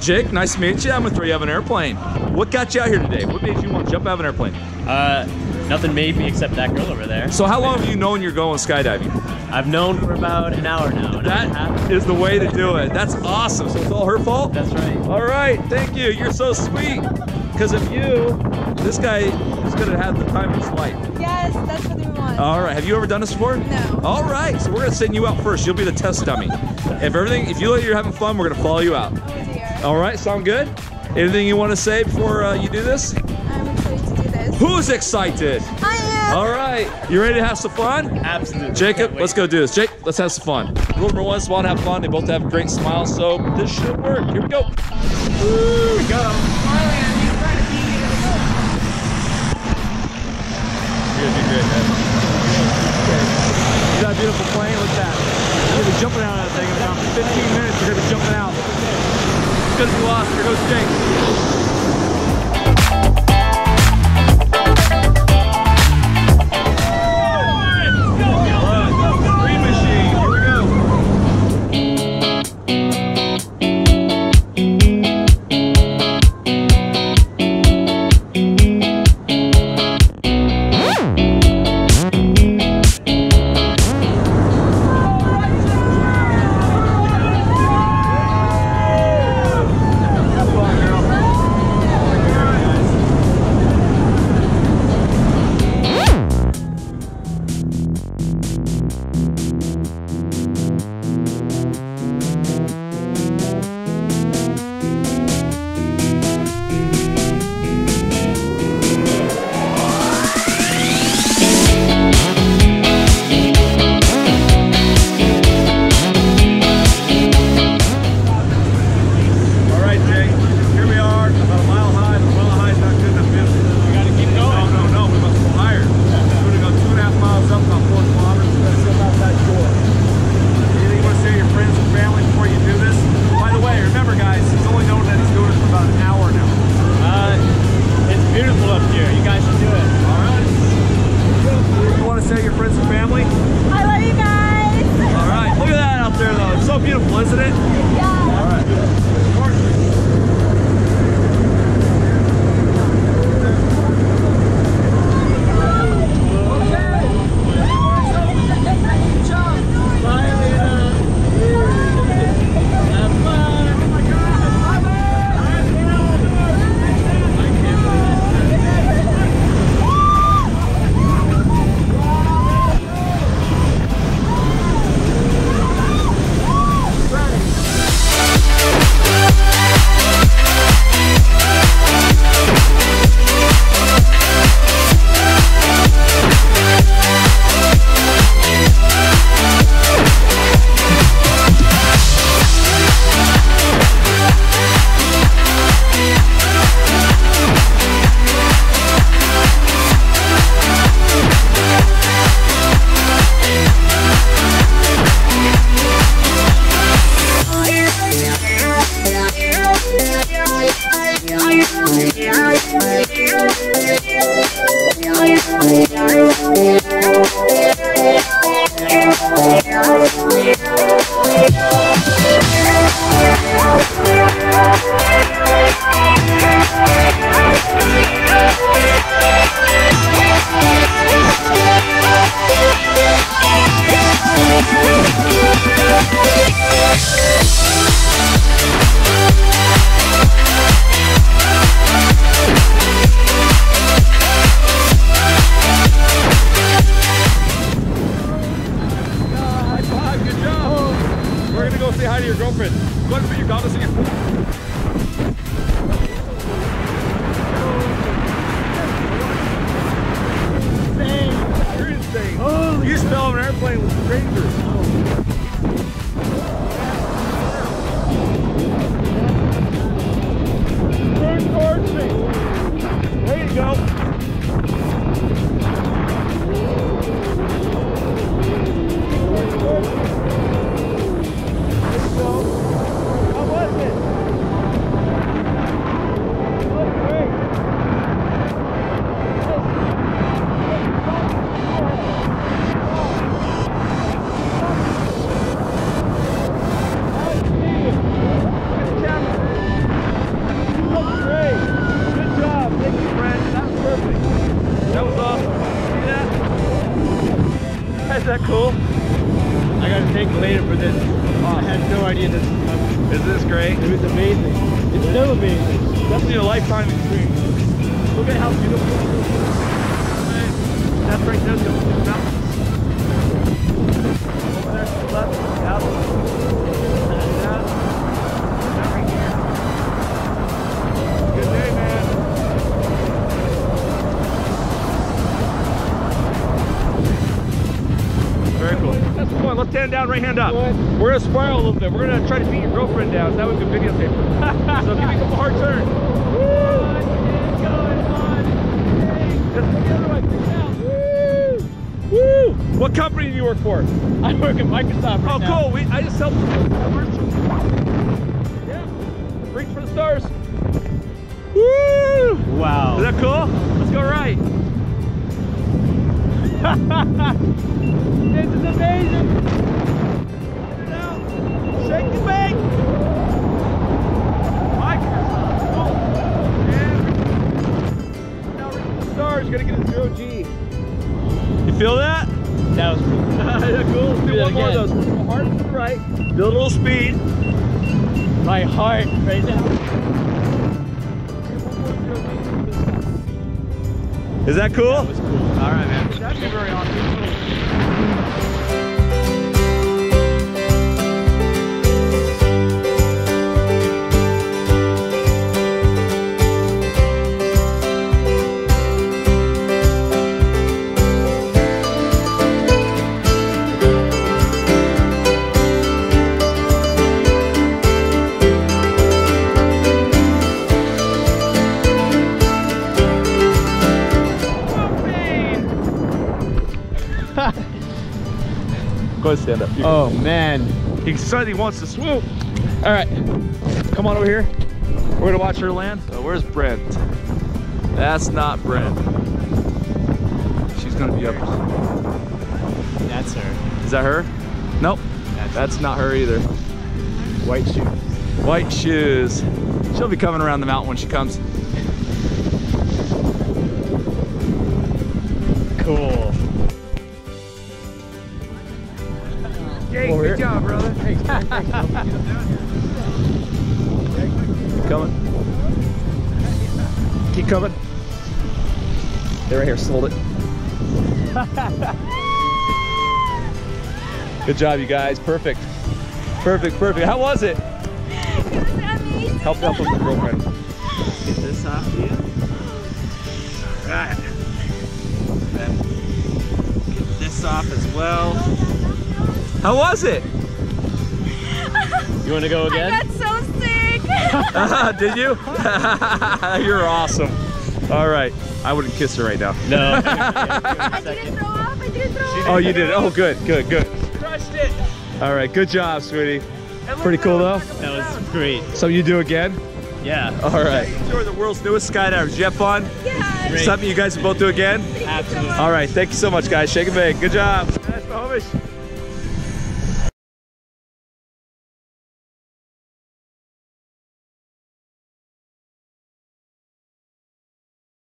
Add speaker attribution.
Speaker 1: Jake.
Speaker 2: Jake, nice to meet you. I'm gonna throw you out of an airplane. What got you out here today? What made you want to jump out of an airplane?
Speaker 1: Uh, nothing made me except that girl over there.
Speaker 2: So how long have you known you're going skydiving?
Speaker 1: I've known for about an hour now. an hour and.
Speaker 2: That is the way to do it. That's awesome. So it's all her fault?
Speaker 1: That's right.
Speaker 2: All right, thank you. You're so sweet. Because of you, this guy is gonna have the time of his life.
Speaker 3: Yes, that's what we want.
Speaker 2: All right, have you ever done this before?
Speaker 3: No.
Speaker 2: All right, so we're gonna send you out first. You'll be the test dummy. If everything, if you know you're having fun, we're gonna follow you out.
Speaker 3: dear.
Speaker 2: All right, sound good? Anything you want to say before uh, you do this?
Speaker 3: I'm excited to do this.
Speaker 2: Who's excited?
Speaker 3: I am.
Speaker 2: All right, you ready to have some fun?
Speaker 1: Absolutely.
Speaker 2: Jacob, let's go do this. Jake, let's have some fun. Rule number one is want to have fun. They both have great smiles, so this should work. Here we go. Here we go. You're gonna do great, man. You got a beautiful plane? Look at that. You're gonna be jumping out of that thing in about 15 minutes. You're gonna be jumping out. It's gonna be lost. Here goes Jake. High Hi to your girlfriend. Go ahead and put your goggles in your. that cool? I got a take later for this. Oh, I
Speaker 1: had no idea this was
Speaker 2: Is this great?
Speaker 1: It was amazing. It's still amazing.
Speaker 2: Definitely a lifetime experience. Look at how beautiful. That's right us Let's stand down, right hand up.
Speaker 1: What?
Speaker 2: We're gonna spiral a little bit. We're gonna try to beat your girlfriend down. so That we can videotape her. so give me a couple hard turns. Let's go the other way. Bring it down. Woo! Woo! What company do you work for?
Speaker 1: I work at Microsoft right
Speaker 2: Oh,
Speaker 1: now.
Speaker 2: cool. We, I just helped them with a commercial. Yeah. Reach for the stars. Woo!
Speaker 1: Wow.
Speaker 2: Is that cool? Let's go right.
Speaker 1: this is amazing.
Speaker 2: Let it out. Shake the bank. Microsoft. Cool. Now reach the stars. You're gonna get a zero G. You feel that?
Speaker 1: That was cool.
Speaker 2: yeah, cool. Let's do
Speaker 1: Do
Speaker 2: one more of those. We're hard to the right. Build a little speed.
Speaker 1: My heart right now.
Speaker 2: Is that cool?
Speaker 1: That was cool. All right, man.
Speaker 2: That'd be very awesome. Go stand up. You
Speaker 1: Oh man.
Speaker 2: He said he wants to swoop. All right, come on over here. We're gonna watch her land. Oh, where's Brent? That's not Brent. She's gonna be up.
Speaker 1: That's her.
Speaker 2: Is that her? Nope.
Speaker 1: That's,
Speaker 2: That's not her either.
Speaker 1: white shoes.
Speaker 2: White shoes. She'll be coming around the mountain when she comes.
Speaker 1: Cool.
Speaker 2: Hey,
Speaker 1: Over
Speaker 2: good
Speaker 1: here.
Speaker 2: job, brother. Keep coming. Keep coming. They're right here, sold it. Good job, you guys. Perfect. Perfect, perfect. How was it?
Speaker 3: It was amazing.
Speaker 2: Help help with the girlfriend.
Speaker 1: Get this off you.
Speaker 2: Right.
Speaker 1: Then get this off as well.
Speaker 2: How was it?
Speaker 1: You want to go again?
Speaker 3: I
Speaker 1: again?
Speaker 3: got so sick.
Speaker 2: Did you? You're awesome. All right. I wouldn't kiss her right now.
Speaker 1: No.
Speaker 3: I didn't throw up. I didn't throw up.
Speaker 2: Oh, you did. Oh, good, good, good.
Speaker 1: Crushed it.
Speaker 2: All right. Good job, sweetie. Pretty cool though.
Speaker 1: That was great.
Speaker 2: So you do again?
Speaker 1: Yeah.
Speaker 2: All right. You're the world's newest skydivers. Did you have fun?
Speaker 3: Yeah.
Speaker 1: Great.
Speaker 2: Something you guys will both do again?
Speaker 1: Absolutely.
Speaker 2: All right. Thank you so much, guys. Shake and bake. Good job. That's the homies.